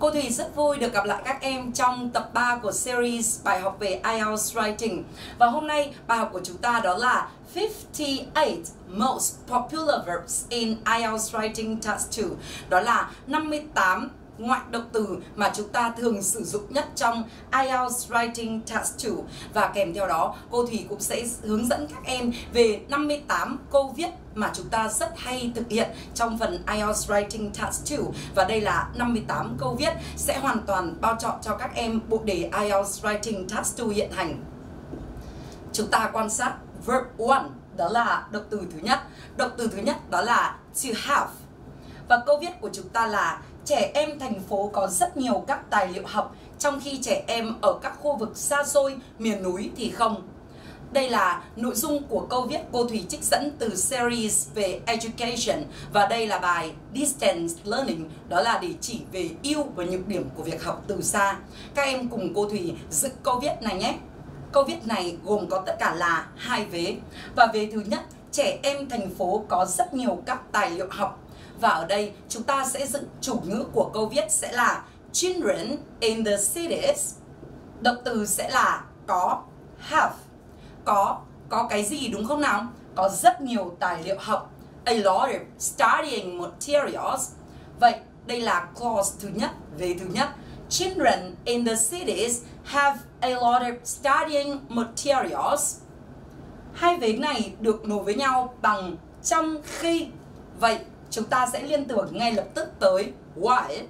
Cô Thùy rất vui được gặp lại các em trong tập 3 của series bài học về IELTS Writing. Và hôm nay, bài học của chúng ta đó là 58 most popular verbs in IELTS Writing Task 2. Đó là 58 ngoại động từ mà chúng ta thường sử dụng nhất trong IELTS Writing Task 2 và kèm theo đó, cô Thủy cũng sẽ hướng dẫn các em về 58 câu viết mà chúng ta rất hay thực hiện trong phần IELTS Writing Task 2 và đây là 58 câu viết sẽ hoàn toàn bao trọn cho các em bộ đề IELTS Writing Task 2 hiện hành. Chúng ta quan sát verb 1 đó là động từ thứ nhất. Động từ thứ nhất đó là to have. Và câu viết của chúng ta là trẻ em thành phố có rất nhiều các tài liệu học trong khi trẻ em ở các khu vực xa xôi, miền núi thì không. Đây là nội dung của câu viết cô Thủy trích dẫn từ series về education và đây là bài distance learning, đó là để chỉ về ưu và nhược điểm của việc học từ xa. Các em cùng cô Thủy dựng câu viết này nhé. Câu viết này gồm có tất cả là hai vế. Và vế thứ nhất, trẻ em thành phố có rất nhiều các tài liệu học và ở đây chúng ta sẽ dựng chủ ngữ của câu viết sẽ là Children in the cities. Động từ sẽ là có, have. Có, có cái gì đúng không nào? Có rất nhiều tài liệu học. A lot of studying materials. Vậy đây là clause thứ nhất, về thứ nhất. Children in the cities have a lot of studying materials. Hai vế này được nối với nhau bằng trong khi. Vậy chúng ta sẽ liên tưởng ngay lập tức tới why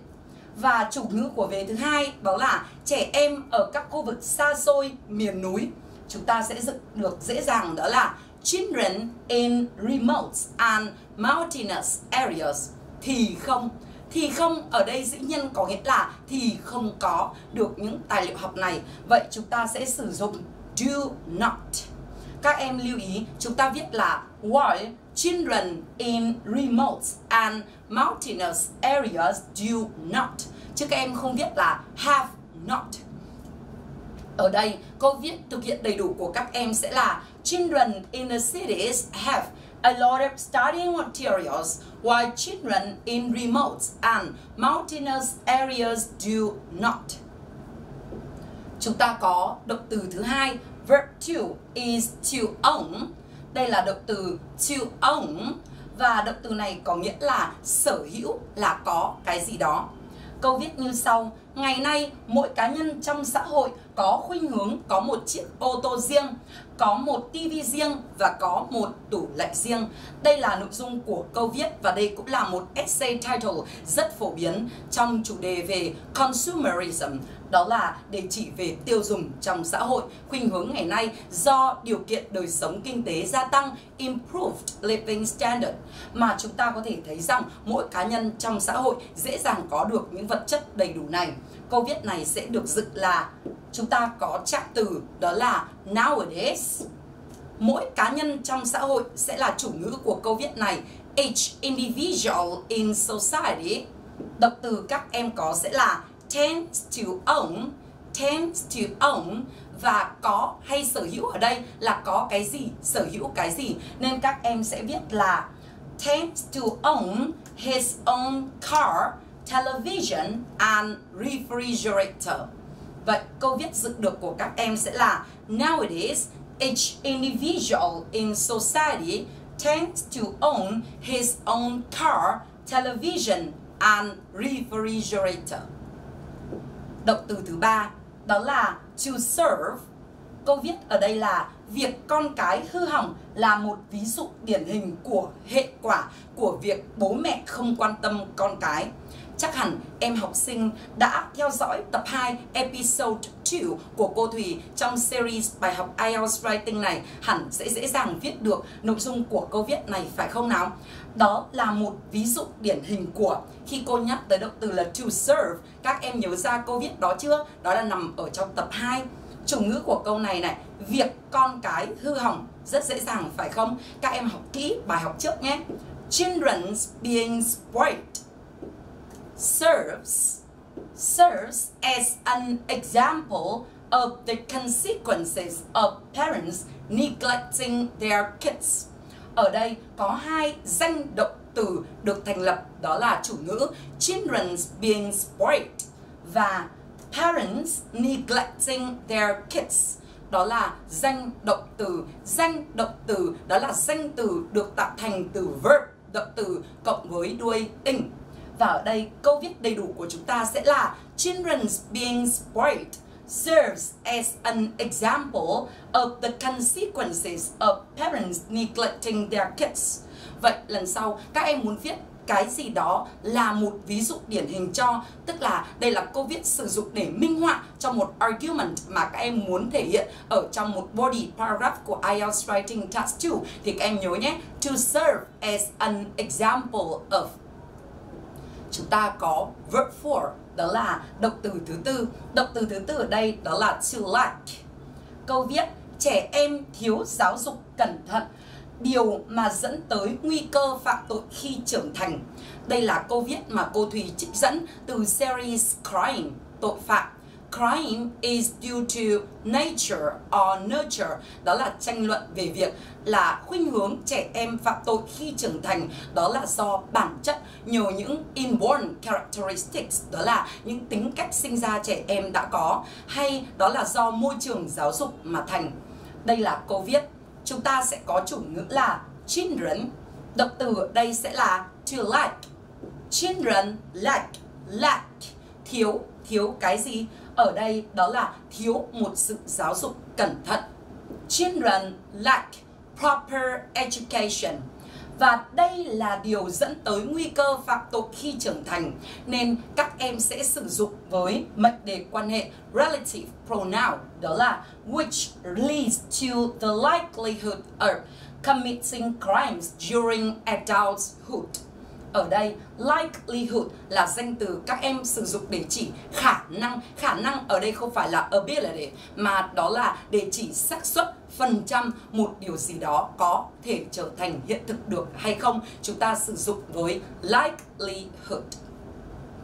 và chủ ngữ của vế thứ hai đó là trẻ em ở các khu vực xa xôi, miền núi. Chúng ta sẽ dựng được dễ dàng đó là children in remote and mountainous areas. Thì không. Thì không, ở đây dĩ nhiên có nghĩa là thì không có được những tài liệu học này. Vậy chúng ta sẽ sử dụng do not. Các em lưu ý, chúng ta viết là while children in remote and mountainous areas do not. Chứ các em không viết là have not. Ở đây, câu viết thực hiện đầy đủ của các em sẽ là children in the cities have a lot of studying materials, while children in remote and mountainous areas do not. Chúng ta có động từ thứ hai, verb to is to own đây là động từ to own và động từ này có nghĩa là sở hữu là có cái gì đó. Câu viết như sau: Ngày nay, mỗi cá nhân trong xã hội có khuynh hướng có một chiếc ô tô riêng, có một tivi riêng và có một tủ lạnh riêng. Đây là nội dung của câu viết và đây cũng là một essay title rất phổ biến trong chủ đề về consumerism, đó là để chỉ về tiêu dùng trong xã hội, khuynh hướng ngày nay do điều kiện đời sống kinh tế gia tăng, improved living standard. Mà chúng ta có thể thấy rằng mỗi cá nhân trong xã hội dễ dàng có được những vật chất đầy đủ này. Câu viết này sẽ được dựng là, chúng ta có trạng từ đó là nowadays. Mỗi cá nhân trong xã hội sẽ là chủ ngữ của câu viết này, each individual in society. Động từ các em có sẽ là tends to own, tends to own và có hay sở hữu ở đây là có cái gì, sở hữu cái gì. Nên các em sẽ viết là tends to own his own car, television and refrigerator. Vậy câu viết dựng được của các em sẽ là, nowadays, each individual in society tends to own his own car, television and refrigerator động từ thứ ba, đó là to serve. Câu viết ở đây là việc con cái hư hỏng là một ví dụ điển hình của hệ quả của việc bố mẹ không quan tâm con cái chắc hẳn em học sinh đã theo dõi tập 2 episode 2 của cô Thùy trong series bài học IELTS Writing này. Hẳn sẽ dễ dàng viết được nội dung của câu viết này, phải không nào? Đó là một ví dụ điển hình của khi cô nhắc tới động từ là to serve. Các em nhớ ra câu viết đó chưa? Đó là nằm ở trong tập 2 chủ ngữ của câu này này, việc con cái hư hỏng, rất dễ dàng, phải không? Các em học kỹ bài học trước nhé. Children's being spoiled serves serves as an example of the consequences of parents neglecting their kids. Ở đây có hai danh động từ được thành lập, đó là chủ ngữ children's being spoiled và parents neglecting their kids. Đó là danh động từ, danh động từ, đó là danh từ được tạo thành từ verb, động từ cộng với đuôi ing và ở đây câu viết đầy đủ của chúng ta sẽ là children's being spoiled serves as an example of the consequences of parents neglecting their kids. Vậy lần sau các em muốn viết cái gì đó là một ví dụ điển hình cho, tức là đây là câu viết sử dụng để minh họa cho một argument mà các em muốn thể hiện ở trong một body paragraph của IELTS Writing Task 2 thì các em nhớ nhé, to serve as an example of chúng ta có verb for đó là động từ thứ tư động từ thứ tư ở đây đó là to like. câu viết trẻ em thiếu giáo dục cẩn thận điều mà dẫn tới nguy cơ phạm tội khi trưởng thành. Đây là câu viết mà cô Thùy trích dẫn từ series Crime, tội phạm. Crime is due to nature or nurture. Đó là tranh luận về việc là khuynh hướng trẻ em phạm tội khi trưởng thành. Đó là do bản chất nhờ những inborn characteristics. Đó là những tính cách sinh ra trẻ em đã có. Hay đó là do môi trường giáo dục mà thành. Đây là câu viết chúng ta sẽ có chủ ngữ là children. Động từ ở đây sẽ là to lack. Children lack, lack, thiếu, thiếu cái gì? Ở đây đó là thiếu một sự giáo dục cẩn thận. Children lack proper education và đây là điều dẫn tới nguy cơ phạm tội khi trưởng thành, nên các em sẽ sử dụng với mệnh đề quan hệ relative pronoun, đó là which leads to the likelihood of committing crimes during adulthood ở đây likelihood là danh từ các em sử dụng để chỉ khả năng. Khả năng ở đây không phải là ability mà đó là để chỉ xác suất phần trăm một điều gì đó có thể trở thành hiện thực được hay không. Chúng ta sử dụng với likelihood.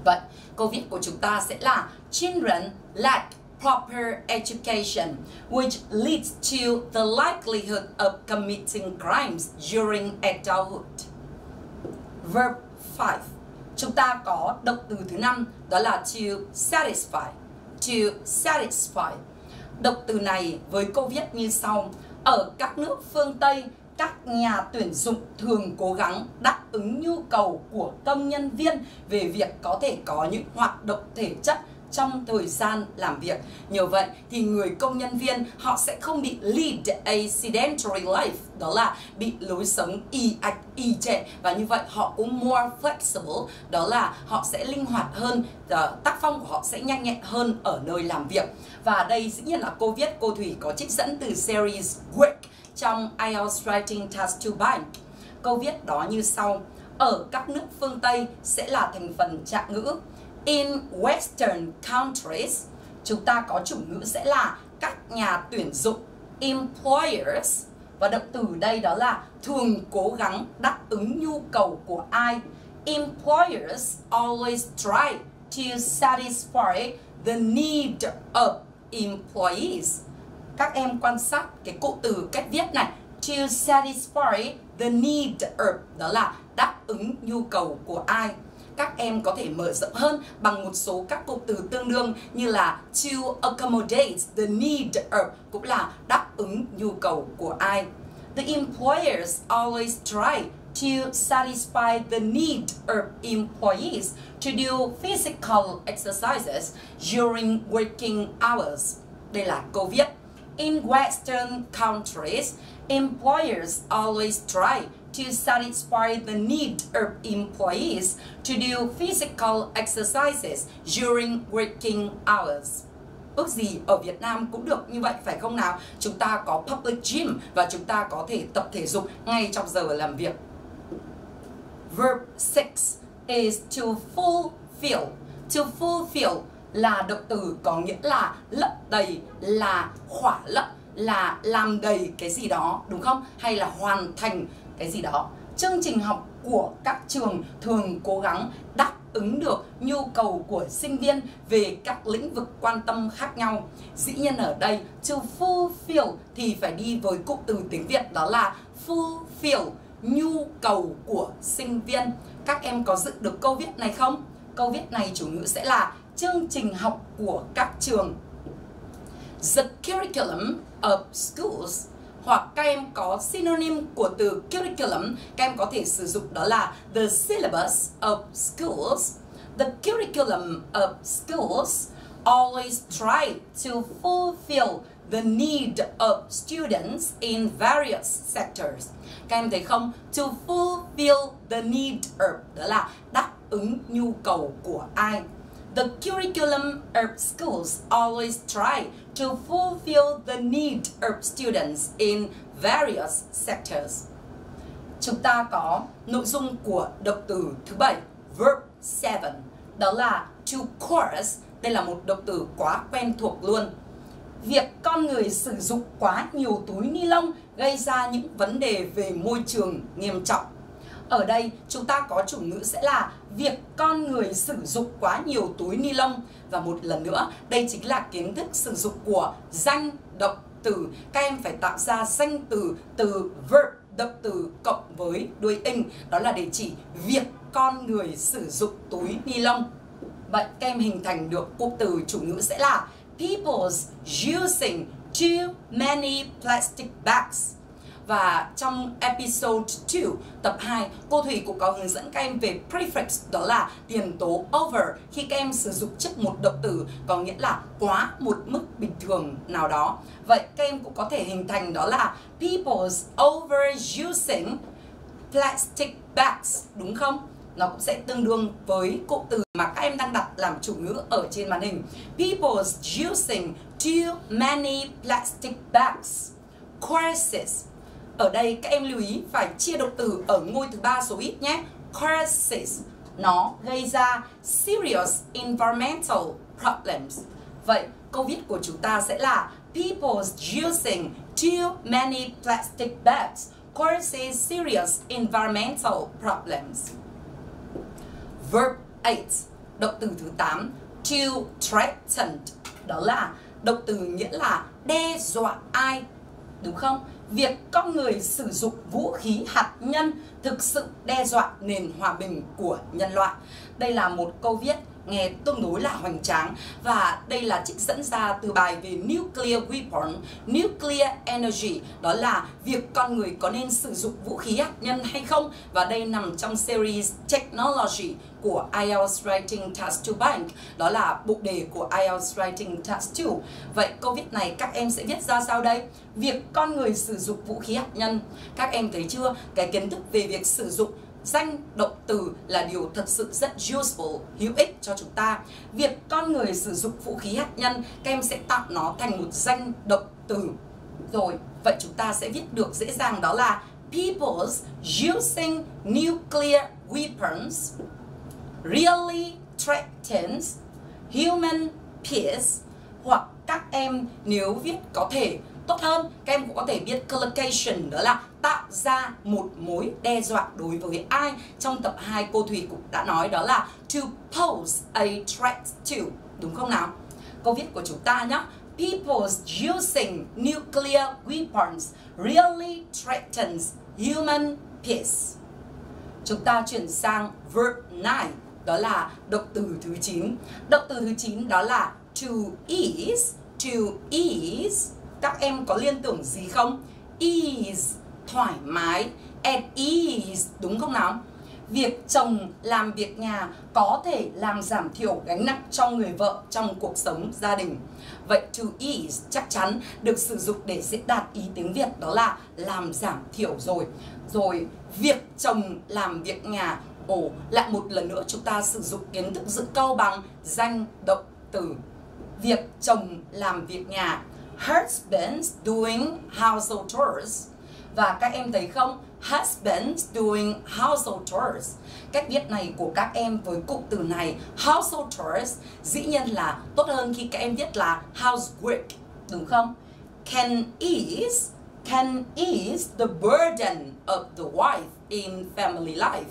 Vậy câu viết của chúng ta sẽ là children lack proper education, which leads to the likelihood of committing crimes during adulthood. Verb 5. Chúng ta có động từ thứ năm đó là to satisfy. To satisfy. Động từ này với câu viết như sau. Ở các nước phương Tây, các nhà tuyển dụng thường cố gắng đáp ứng nhu cầu của công nhân viên về việc có thể có những hoạt động thể chất trong thời gian làm việc. Nhờ vậy thì người công nhân viên họ sẽ không bị lead a sedentary life, đó là bị lối sống y ạch, y trệ và như vậy họ cũng more flexible, đó là họ sẽ linh hoạt hơn, ờ, tác phong của họ sẽ nhanh nhẹn hơn ở nơi làm việc. Và đây dĩ nhiên là cô viết, cô Thủy có trích dẫn từ series Quick trong IELTS Writing Task to bind Câu viết đó như sau. Ở các nước phương Tây sẽ là thành phần trạng ngữ In Western countries, chúng ta có chủ ngữ sẽ là các nhà tuyển dụng employers và động từ đây đó là thường cố gắng đáp ứng nhu cầu của ai. Employers always try to satisfy the need of employees. Các em quan sát cái cụm từ cách viết này to satisfy the need of đó là đáp ứng nhu cầu của ai các em có thể mở rộng hơn bằng một số các cụm từ tương đương như là to accommodate the need of cũng là đáp ứng nhu cầu của ai. The employers always try to satisfy the need of employees to do physical exercises during working hours. Đây là câu viết. In Western countries, employers always try to satisfy the need of employees to do physical exercises during working hours. Ước gì ở Việt Nam cũng được như vậy phải không nào? Chúng ta có public gym và chúng ta có thể tập thể dục ngay trong giờ làm việc. Verb 6 is to fulfill. To fulfill là động từ có nghĩa là lấp đầy, là khỏa lấp, là làm đầy cái gì đó đúng không? Hay là hoàn thành cái gì đó chương trình học của các trường thường cố gắng đáp ứng được nhu cầu của sinh viên về các lĩnh vực quan tâm khác nhau. Dĩ nhiên ở đây to fulfill thì phải đi với cụm từ tiếng Việt, đó là fulfill nhu cầu của sinh viên. Các em có dựng được câu viết này không? Câu viết này chủ ngữ sẽ là chương trình học của các trường. The curriculum of schools hoặc các em có synonym của từ curriculum, các em có thể sử dụng đó là the syllabus of schools. The curriculum of schools always try to fulfill the need of students in various sectors. Các em thấy không? To fulfill the need of đó là đáp ứng nhu cầu của ai. The curriculum of schools always try to fulfill the need of students in various sectors. Chúng ta có nội dung của động từ thứ bảy, verb 7. Đó là to course. Đây là một động từ quá quen thuộc luôn việc con người sử dụng quá nhiều túi ni lông gây ra những vấn đề về môi trường nghiêm trọng. Ở đây, chúng ta có chủ ngữ sẽ là việc con người sử dụng quá nhiều túi ni lông và một lần nữa, đây chính là kiến thức sử dụng của danh động từ. Các em phải tạo ra danh từ từ verb, động từ cộng với đuôi ing đó là để chỉ việc con người sử dụng túi ni lông. Vậy các em hình thành được cụm từ chủ ngữ sẽ là people's using too many plastic bags. Và trong episode 2, tập 2, cô Thủy cũng có hướng dẫn các em về prefix, đó là tiền tố over khi các em sử dụng trước một động từ có nghĩa là quá một mức bình thường nào đó. Vậy các em cũng có thể hình thành đó là people's overusing plastic bags, đúng không? nó cũng sẽ tương đương với cụm từ mà các em đang đặt làm chủ ngữ ở trên màn hình. People's using too many plastic bags. Courses ở đây các em lưu ý phải chia động từ ở ngôi thứ ba số ít nhé. Crisis. Nó gây ra serious environmental problems. Vậy câu viết của chúng ta sẽ là People's using too many plastic bags causes serious environmental problems. Verb 8, động từ thứ 8, to threaten, đó là động từ nghĩa là đe dọa ai, đúng không? Việc con người sử dụng vũ khí hạt nhân thực sự đe dọa nền hòa bình của nhân loại. Đây là một câu viết nghe tương đối là hoành tráng. Và đây là trích dẫn ra từ bài về nuclear weapon, nuclear energy, đó là việc con người có nên sử dụng vũ khí hạt nhân hay không? Và đây nằm trong series technology của IELTS Writing Task 2 Bank đó là bộ đề của IELTS Writing Task 2 vậy câu viết này các em sẽ viết ra sao đây? Việc con người sử dụng vũ khí hạt nhân. Các em thấy chưa? Cái kiến thức về việc sử dụng danh động từ là điều thật sự rất useful, hữu ích cho chúng ta. Việc con người sử dụng vũ khí hạt nhân, các em sẽ tạo nó thành một danh động từ. Rồi, vậy chúng ta sẽ viết được dễ dàng đó là people's using nuclear weapons really threatens human peace hoặc các em nếu viết có thể tốt hơn. Các em cũng có thể biết collocation, đó là tạo ra một mối đe dọa đối với ai. Trong tập 2 cô Thủy cũng đã nói đó là to pose a threat to, đúng không nào? Câu viết của chúng ta nhé people's using nuclear weapons really threatens human peace. Chúng ta chuyển sang verb 9 đó là động từ thứ 9 động từ thứ 9 đó là to ease to ease các em có liên tưởng gì không? Ease, thoải mái, at ease, đúng không nào? Việc chồng làm việc nhà có thể làm giảm thiểu gánh nặng cho người vợ trong cuộc sống gia đình. Vậy to ease chắc chắn được sử dụng để diễn đạt ý tiếng Việt đó là làm giảm thiểu rồi. Rồi việc chồng làm việc nhà Ồ, lại một lần nữa chúng ta sử dụng kiến thức dự câu bằng danh động từ. Việc chồng làm việc nhà husbands doing household chores. Và các em thấy không? Husbands doing household chores. Cách viết này của các em với cụm từ này, household chores, dĩ nhiên là tốt hơn khi các em viết là housework, đúng không? Can ease can ease the burden of the wife in family life.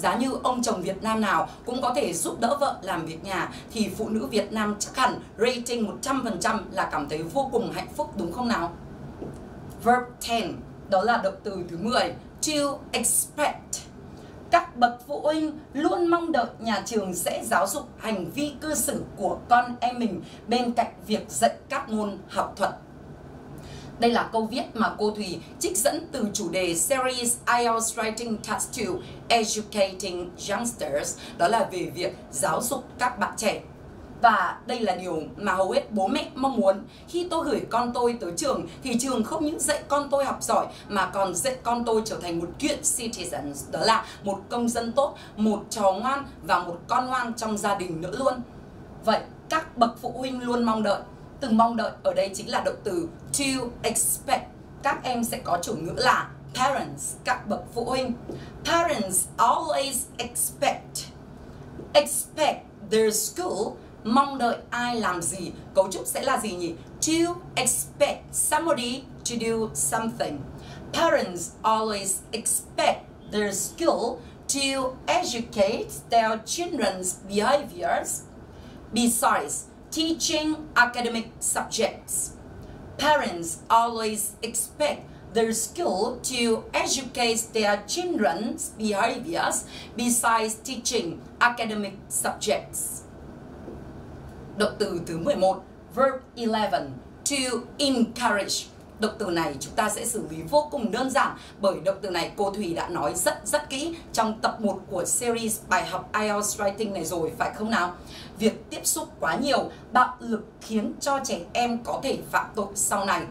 Giá như ông chồng Việt Nam nào cũng có thể giúp đỡ vợ làm việc nhà, thì phụ nữ Việt Nam chắc hẳn rating 100% là cảm thấy vô cùng hạnh phúc, đúng không nào? Verb 10 đó là động từ thứ 10 to expect các bậc phụ huynh luôn mong đợi nhà trường sẽ giáo dục hành vi cư xử của con em mình bên cạnh việc dạy các môn học thuật. Đây là câu viết mà cô Thùy trích dẫn từ chủ đề series IELTS Writing Task 2 Educating Youngsters, đó là về việc giáo dục các bạn trẻ. Và đây là điều mà hầu hết bố mẹ mong muốn Khi tôi gửi con tôi tới trường Thì trường không những dạy con tôi học giỏi Mà còn dạy con tôi trở thành một good citizen Đó là một công dân tốt Một trò ngoan và một con ngoan trong gia đình nữa luôn Vậy các bậc phụ huynh luôn mong đợi từ mong đợi, ở đây chính là động từ to expect. Các em sẽ có chủ ngữ là parents, các bậc phụ huynh. Parents always expect. Expect their school, mong đợi ai làm gì, cấu trúc sẽ là gì nhỉ? To expect somebody to do something. Parents always expect their school to educate their children's behaviors. Besides teaching academic subjects. Parents always expect their school to educate their children's behaviors besides teaching academic subjects. Động từ thứ 11, verb 11, to encourage Động từ này chúng ta sẽ xử lý vô cùng đơn giản bởi động từ này cô Thùy đã nói rất rất kỹ trong tập 1 của series bài học IELTS Writing này rồi phải không nào? Việc tiếp xúc quá nhiều, bạo lực khiến cho trẻ em có thể phạm tội sau này.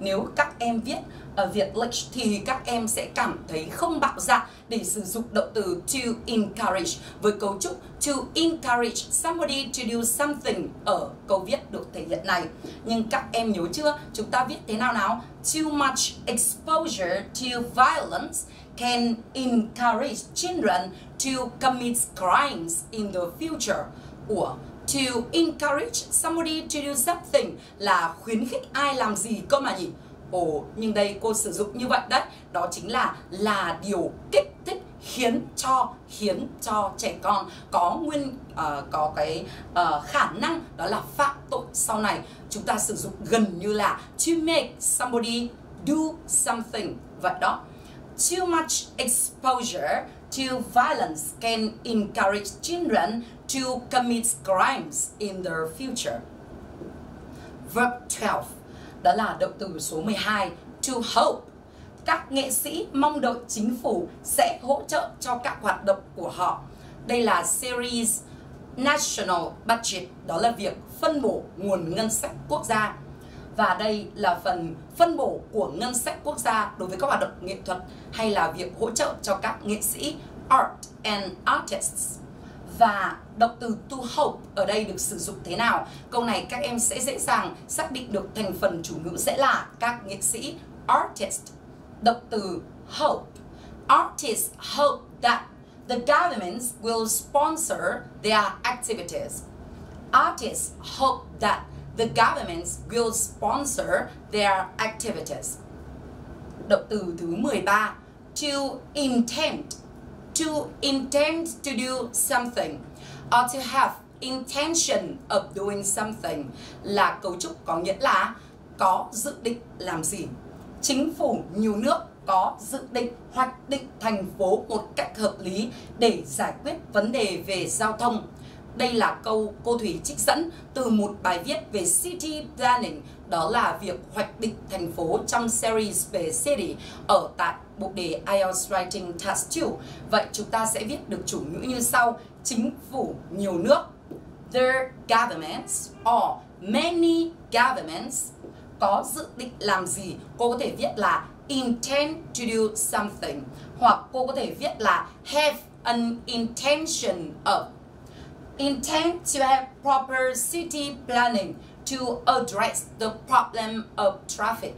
Nếu các em viết ở Việt lịch thì các em sẽ cảm thấy không bạo dạ để sử dụng động từ to encourage với cấu trúc to encourage somebody to do something ở câu viết được thể hiện này. Nhưng các em nhớ chưa? Chúng ta viết thế nào nào? Too much exposure to violence can encourage children to commit crimes in the future. Ủa, to encourage somebody to do something là khuyến khích ai làm gì cơ mà nhỉ? Ồ, nhưng đây cô sử dụng như vậy đấy. Đó chính là là điều kích thích khiến cho khiến cho trẻ con có nguyên uh, có cái uh, khả năng đó là phạm tội sau này. Chúng ta sử dụng gần như là to make somebody do something. Vậy đó. Too much exposure to violence can encourage children to commit crimes in their future verb 12 đó là động từ số 12 to hope. Các nghệ sĩ mong đợi chính phủ sẽ hỗ trợ cho các hoạt động của họ. Đây là series National Budget, đó là việc phân bổ nguồn ngân sách quốc gia. Và đây là phần phân bổ của ngân sách quốc gia đối với các hoạt động nghệ thuật hay là việc hỗ trợ cho các nghệ sĩ, art and artists. Và động từ to hope ở đây được sử dụng thế nào? Câu này các em sẽ dễ dàng xác định được thành phần chủ ngữ sẽ là các nghệ sĩ, artist. Động từ hope. Artists hope that the governments will sponsor their activities. Artists hope that the governments will sponsor their activities động từ thứ 13 to intend to intend to do something or to have intention of doing something là cấu trúc có nghĩa là có dự định làm gì. Chính phủ nhiều nước có dự định hoạch định thành phố một cách hợp lý để giải quyết vấn đề về giao thông. Đây là câu cô Thủy trích dẫn từ một bài viết về City Planning, đó là việc hoạch định thành phố trong series về City ở tại bộ đề IELTS Writing Task 2. Vậy chúng ta sẽ viết được chủ ngữ như sau. Chính phủ nhiều nước. Their governments or many governments có dự định làm gì? Cô có thể viết là intend to do something hoặc cô có thể viết là have an intention of intend to have proper city planning to address the problem of traffic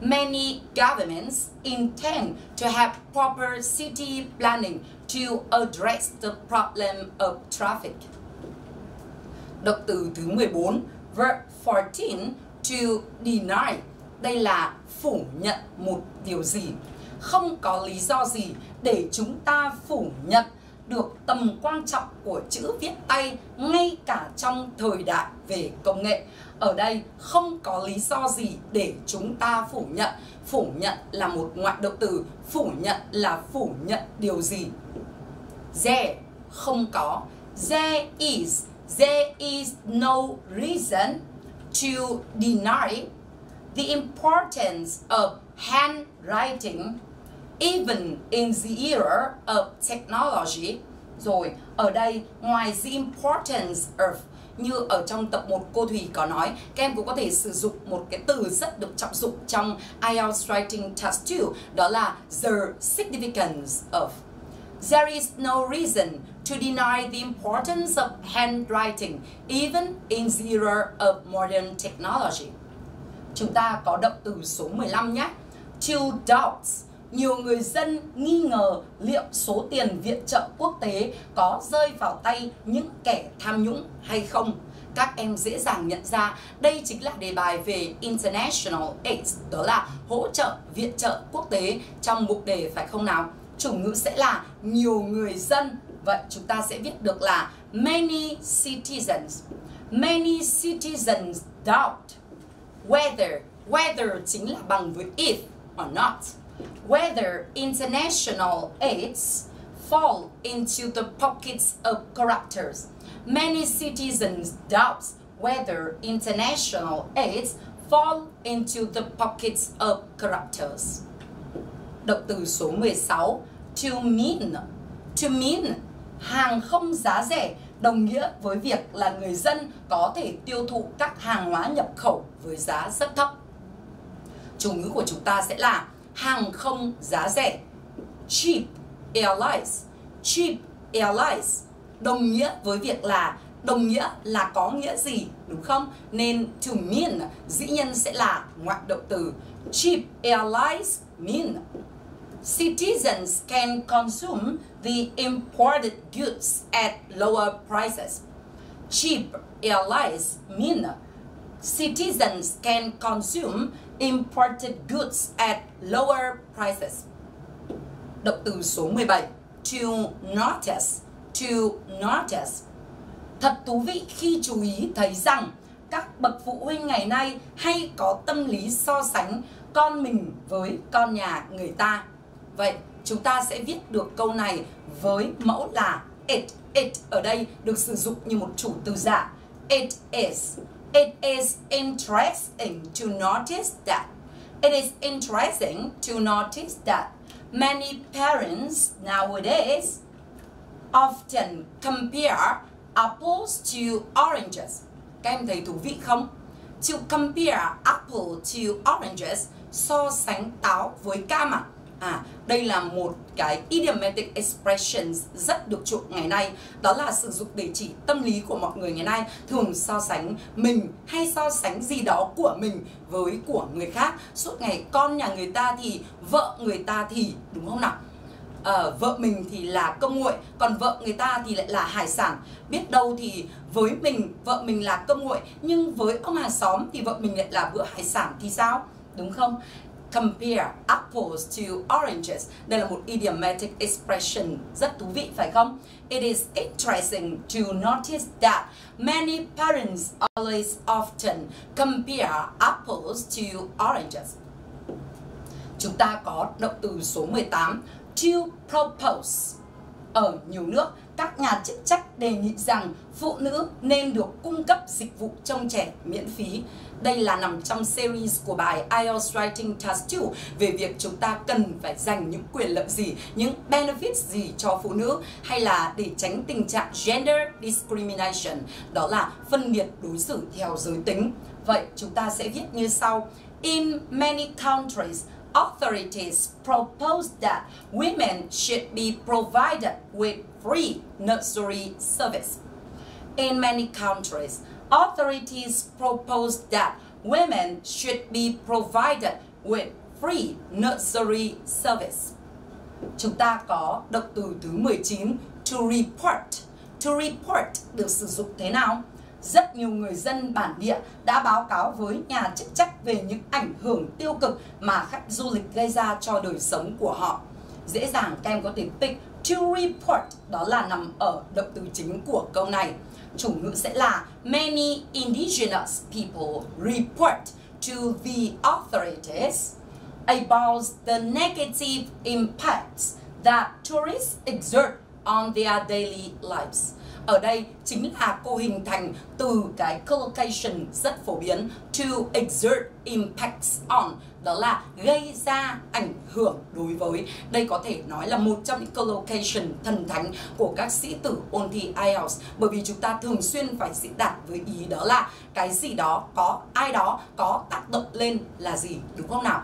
many governments intend to have proper city planning to address the problem of traffic. Động từ thứ 14, verb 14, to deny. Đây là phủ nhận một điều gì. Không có lý do gì để chúng ta phủ nhận được tầm quan trọng của chữ viết tay ngay cả trong thời đại về công nghệ. Ở đây không có lý do gì để chúng ta phủ nhận. Phủ nhận là một ngoại động từ, phủ nhận là phủ nhận điều gì. There không có. There is. There is no reason to deny the importance of handwriting even in the era of technology. Rồi, ở đây ngoài the importance of như ở trong tập 1 cô Thủy có nói, các em cũng có thể sử dụng một cái từ rất được trọng dụng trong IELTS Writing Test 2, đó là the significance of. There is no reason to deny the importance of handwriting even in the era of modern technology. Chúng ta có động từ số 15 nhé. To doubt nhiều người dân nghi ngờ liệu số tiền viện trợ quốc tế có rơi vào tay những kẻ tham nhũng hay không. Các em dễ dàng nhận ra đây chính là đề bài về International Aid, đó là hỗ trợ viện trợ quốc tế trong mục đề phải không nào? Chủ ngữ sẽ là nhiều người dân. Vậy chúng ta sẽ viết được là many citizens. Many citizens doubt whether, whether chính là bằng với if or not whether international aids fall into the pockets of corruptors. Many citizens doubt whether international aids fall into the pockets of corruptors. Động từ số 16, to mean. To mean, hàng không giá rẻ đồng nghĩa với việc là người dân có thể tiêu thụ các hàng hóa nhập khẩu với giá rất thấp. Chủ ngữ của chúng ta sẽ là hàng không giá rẻ. Cheap airlines. Cheap airlines, đồng nghĩa với việc là, đồng nghĩa là có nghĩa gì, đúng không? Nên to mean, dĩ nhân sẽ là ngoại động từ. Cheap airlines mean citizens can consume the imported goods at lower prices. Cheap airlines mean citizens can consume imported goods at lower prices. Động từ số 17 to notice to notice Thật thú vị khi chú ý thấy rằng các bậc phụ huynh ngày nay hay có tâm lý so sánh con mình với con nhà người ta. Vậy, chúng ta sẽ viết được câu này với mẫu là it. It ở đây được sử dụng như một chủ từ giả. It is It is interesting to notice that it is interesting to notice that many parents nowadays often compare apples to oranges. Các em thấy thú vị không? To compare apple to oranges, so sánh táo với cam à? À, đây là một cái idiomatic expressions rất được chuộng ngày nay. Đó là sử dụng để chỉ tâm lý của mọi người ngày nay Thường so sánh mình hay so sánh gì đó của mình với của người khác. Suốt ngày con nhà người ta thì, vợ người ta thì, đúng không nào? À, vợ mình thì là công nguội còn vợ người ta thì lại là hải sản. Biết đâu thì với mình vợ mình là công nguội nhưng với ông hàng xóm thì vợ mình lại là bữa hải sản thì sao? Đúng không? Compare apples to oranges. Đây là một idiomatic expression rất thú vị, phải không? It is interesting to notice that many parents always often compare apples to oranges. Chúng ta có động từ số 18 to propose. Ở nhiều nước, các nhà chức trách đề nghị rằng phụ nữ nên được cung cấp dịch vụ trông trẻ miễn phí. Đây là nằm trong series của bài IELTS Writing Task 2 về việc chúng ta cần phải dành những quyền lợi gì, những benefits gì cho phụ nữ hay là để tránh tình trạng gender discrimination, đó là phân biệt đối xử theo giới tính. Vậy chúng ta sẽ viết như sau. In many countries, authorities propose that women should be provided with free nursery service. In many countries, authorities propose that women should be provided with free nursery service. Chúng ta có động từ thứ 19 to report. To report được sử dụng thế nào? Rất nhiều người dân bản địa đã báo cáo với nhà chức trách về những ảnh hưởng tiêu cực mà khách du lịch gây ra cho đời sống của họ. Dễ dàng các em có thể pick to report đó là nằm ở động từ chính của câu này chủ ngữ sẽ là many indigenous people report to the authorities about the negative impacts that tourists exert on their daily lives. Ở đây chính là cô hình thành từ cái collocation rất phổ biến, to exert impacts on, đó là gây ra ảnh hưởng đối với, đây có thể nói là một trong những collocation thần thánh của các sĩ tử ôn thi IELTS bởi vì chúng ta thường xuyên phải diễn đạt với ý đó là cái gì đó có, ai đó có tác động lên là gì, đúng không nào?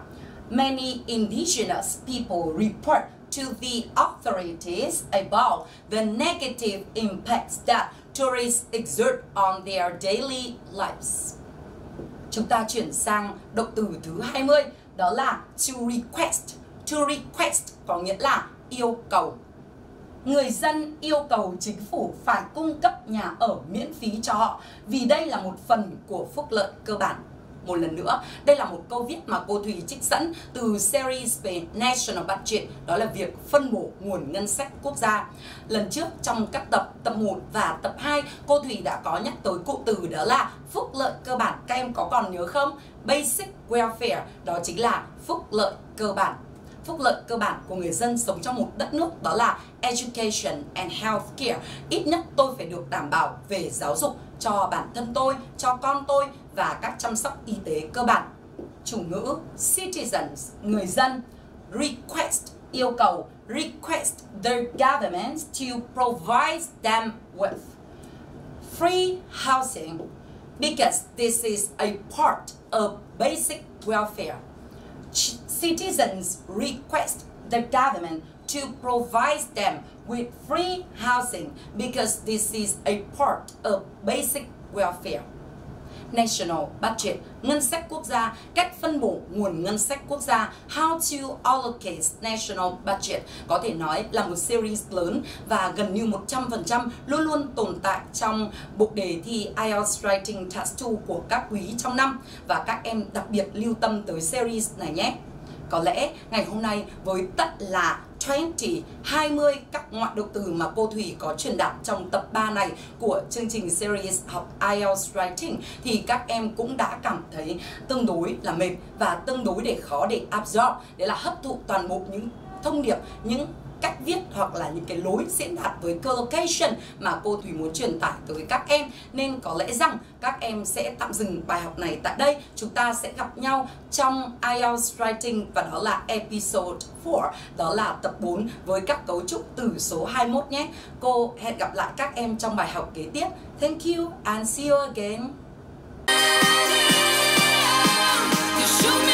Many indigenous people report to the authorities about the negative impacts that tourists exert on their daily lives. Chúng ta chuyển sang động từ thứ 20, đó là to request. To request có nghĩa là yêu cầu. Người dân yêu cầu chính phủ phải cung cấp nhà ở miễn phí cho họ vì đây là một phần của phúc lợi cơ bản một lần nữa. Đây là một câu viết mà cô Thùy trích dẫn từ series về National Budget, đó là việc phân bổ nguồn ngân sách quốc gia. Lần trước trong các tập tập 1 và tập 2 cô Thùy đã có nhắc tới cụm từ đó là phúc lợi cơ bản. Các em có còn nhớ không? Basic welfare, đó chính là phúc lợi cơ bản phúc lợi cơ bản của người dân sống trong một đất nước đó là education and health care. Ít nhất tôi phải được đảm bảo về giáo dục cho bản thân tôi, cho con tôi và các chăm sóc y tế cơ bản. Chủ ngữ citizens, người dân, request, yêu cầu, request the government to provide them with free housing because this is a part of basic welfare. Citizens request the government to provide them with free housing because this is a part of basic welfare. National Budget, ngân sách quốc gia, cách phân bổ nguồn ngân sách quốc gia, How to allocate National Budget, có thể nói là một series lớn và gần như 100% luôn luôn tồn tại trong bộ đề thi IELTS Writing Task 2 của các quý trong năm và các em đặc biệt lưu tâm tới series này nhé. Có lẽ ngày hôm nay với tất là 20, 20 các ngoại động từ mà cô Thủy có truyền đạt trong tập 3 này của chương trình series học IELTS Writing thì các em cũng đã cảm thấy tương đối là mệt và tương đối để khó để absorb, để là hấp thụ toàn bộ những thông điệp, những cách viết hoặc là những cái lối diễn đạt với collocation mà cô Thủy muốn truyền tải tới các em. Nên có lẽ rằng các em sẽ tạm dừng bài học này tại đây. Chúng ta sẽ gặp nhau trong IELTS Writing và đó là episode 4 đó là tập 4 với các cấu trúc từ số 21 nhé. Cô, hẹn gặp lại các em trong bài học kế tiếp. Thank you and see you again. You